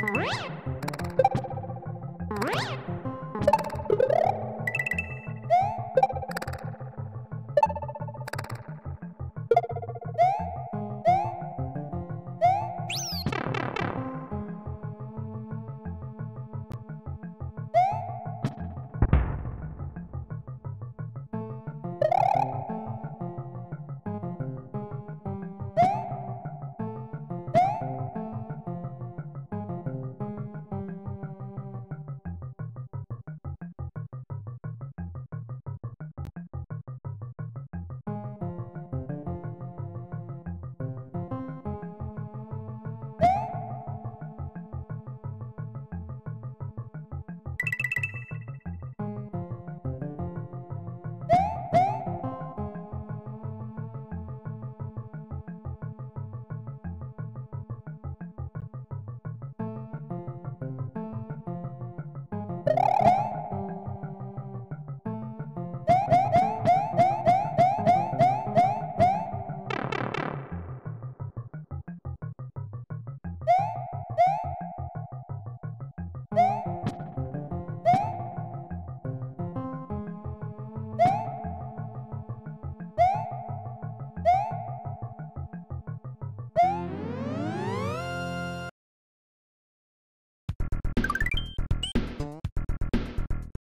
Bye.